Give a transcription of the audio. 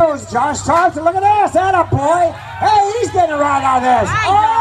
Josh Thompson, look at this, that a boy. Hey, he's getting right out of this. Oh,